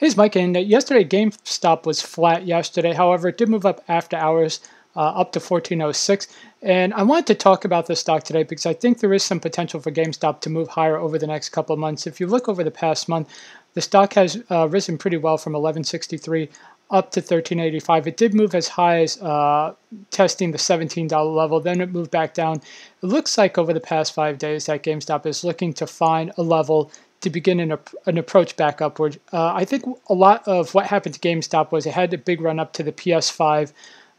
Hey, it's Mike, and yesterday GameStop was flat yesterday. However, it did move up after hours uh, up to 1406. And I wanted to talk about this stock today because I think there is some potential for GameStop to move higher over the next couple of months. If you look over the past month, the stock has uh, risen pretty well from 1163 up to 1385. It did move as high as uh, testing the $17 level, then it moved back down. It looks like over the past five days that GameStop is looking to find a level to begin an, an approach back upward. Uh, I think a lot of what happened to GameStop was it had a big run up to the PS5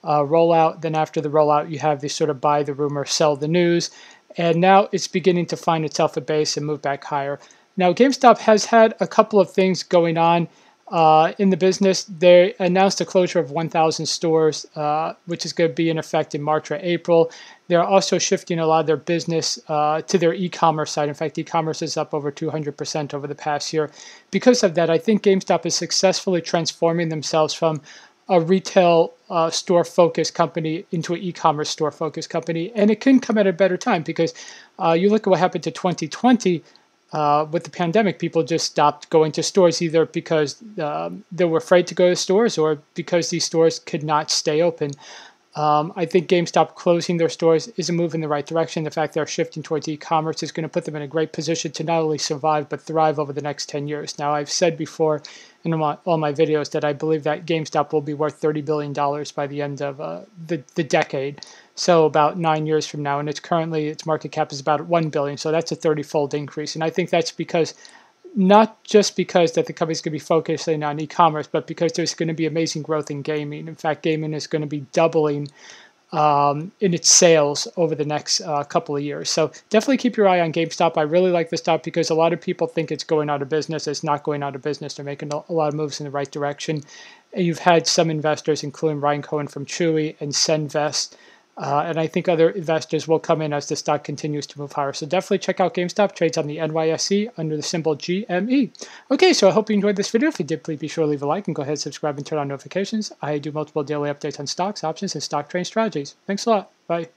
uh, rollout. Then after the rollout, you have the sort of buy the rumor, sell the news. And now it's beginning to find itself a base and move back higher. Now, GameStop has had a couple of things going on uh, in the business. They announced the closure of 1,000 stores, uh, which is going to be in effect in March or April. They're also shifting a lot of their business uh, to their e-commerce side. In fact, e-commerce is up over 200% over the past year. Because of that, I think GameStop is successfully transforming themselves from a retail uh, store focused company into an e-commerce store focused company, and it couldn't come at a better time because uh, you look at what happened to 2020 uh, with the pandemic, people just stopped going to stores either because um, they were afraid to go to stores or because these stores could not stay open. Um, I think GameStop closing their stores is a move in the right direction. The fact they're shifting towards e-commerce is going to put them in a great position to not only survive but thrive over the next 10 years. Now, I've said before in all my videos that I believe that GameStop will be worth $30 billion by the end of uh, the, the decade. So about nine years from now, and it's currently its market cap is about 1 billion. So that's a 30-fold increase, and I think that's because not just because that the company's going to be focusing on e-commerce, but because there's going to be amazing growth in gaming. In fact, gaming is going to be doubling um, in its sales over the next uh, couple of years. So definitely keep your eye on GameStop. I really like the stock because a lot of people think it's going out of business. It's not going out of business. They're making a, lot of moves in the right direction. You've had some investors, including Ryan Cohen from Chewy and Senvest, uh, and I think other investors will come in as the stock continues to move higher. So definitely check out GameStop. Trades on the NYSE under the symbol GME. Okay, so I hope you enjoyed this video. If you did, please be sure to leave a like and go ahead subscribe and turn on notifications. I do multiple daily updates on stocks, options, and stock trading strategies. Thanks a lot. Bye.